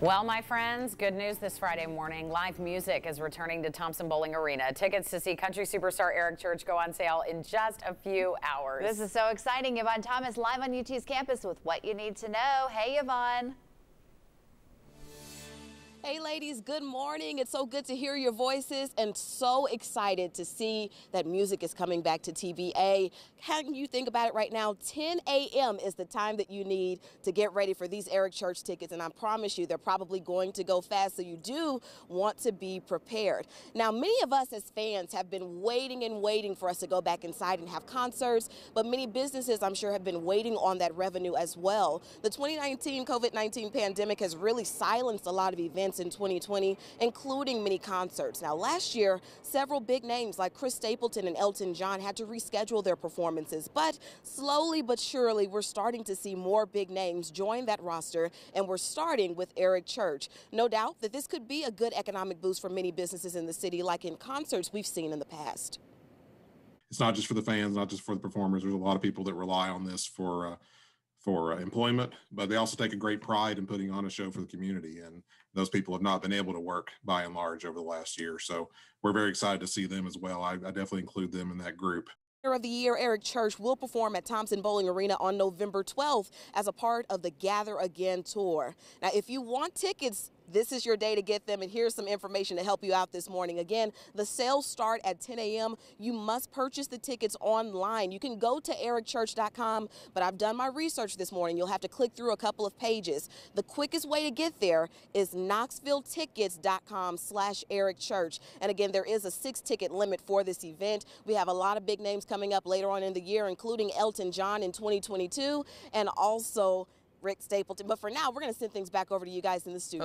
Well, my friends, good news this Friday morning. Live music is returning to Thompson Bowling Arena. Tickets to see country superstar Eric Church go on sale in just a few hours. This is so exciting. Yvonne Thomas live on UT's campus with what you need to know. Hey, Yvonne. Hey, ladies, good morning. It's so good to hear your voices and so excited to see that music is coming back to TBA. Can you think about it right now? 10 a.m. is the time that you need to get ready for these Eric Church tickets, and I promise you, they're probably going to go fast, so you do want to be prepared. Now, many of us as fans have been waiting and waiting for us to go back inside and have concerts, but many businesses, I'm sure, have been waiting on that revenue as well. The 2019 COVID 19 pandemic has really silenced a lot of events in 2020, including many concerts. Now, last year, several big names like Chris Stapleton and Elton John had to reschedule their performances, but slowly but surely, we're starting to see more big names join that roster, and we're starting with Eric Church. No doubt that this could be a good economic boost for many businesses in the city, like in concerts we've seen in the past. It's not just for the fans, not just for the performers. There's a lot of people that rely on this for uh, for uh, employment, but they also take a great pride in putting on a show for the community. And those people have not been able to work by and large over the last year. So we're very excited to see them as well. I, I definitely include them in that group. of the Year Eric Church will perform at Thompson Bowling Arena on November 12th as a part of the Gather Again tour. Now, if you want tickets, this is your day to get them. And here's some information to help you out this morning. Again, the sales start at 10 a.m. You must purchase the tickets online. You can go to ericchurch.com, but I've done my research this morning. You'll have to click through a couple of pages. The quickest way to get there is knoxvilletickets.com slash ericchurch. And again, there is a six ticket limit for this event. We have a lot of big names coming up later on in the year, including Elton John in 2022 and also Chris Stapleton. But for now, we're going to send things back over to you guys in the studio.